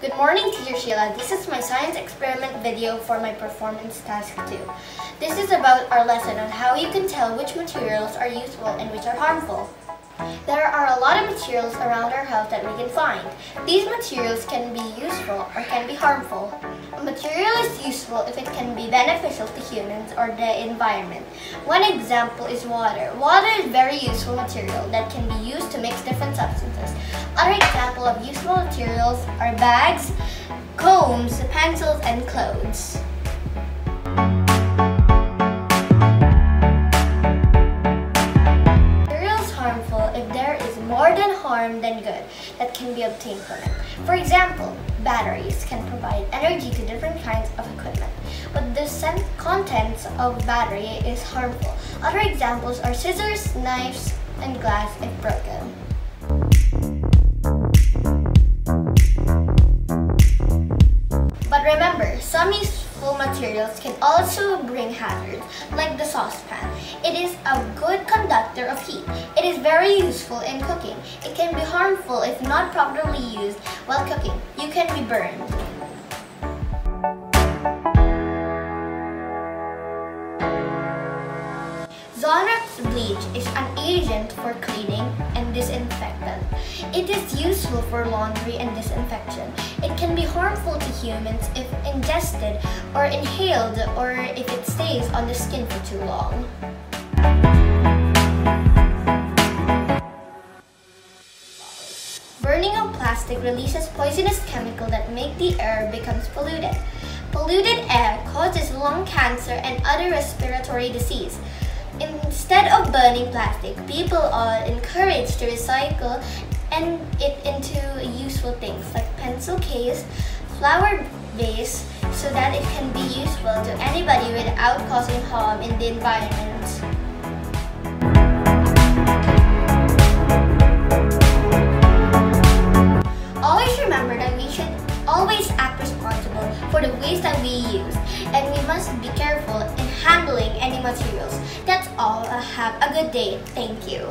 Good morning, Teacher Sheila. This is my science experiment video for my performance task 2. This is about our lesson on how you can tell which materials are useful and which are harmful. There are materials around our house that we can find. These materials can be useful or can be harmful. A material is useful if it can be beneficial to humans or the environment. One example is water. Water is very useful material that can be used to mix different substances. Other example of useful materials are bags, combs, pencils, and clothes. Harm than good that can be obtained from it. For example, batteries can provide energy to different kinds of equipment, but the contents of battery is harmful. Other examples are scissors, knives, and glass if broken. But remember, some useful materials can also bring hazards, like the saucepan. It is a good conductor of heat. It is very useful in cooking. It can be harmful if not properly used while cooking. You can be burned. Bleach is an agent for cleaning and disinfectant. It is useful for laundry and disinfection. It can be harmful to humans if ingested or inhaled or if it stays on the skin for too long. Burning of plastic releases poisonous chemical that make the air becomes polluted. Polluted air causes lung cancer and other respiratory disease. Instead of burning plastic, people are encouraged to recycle and it into useful things like pencil case, flower vase, so that it can be useful to anybody without causing harm in the environment. Waste that we use and we must be careful in handling any materials. That's all. Uh, have a good day. Thank you.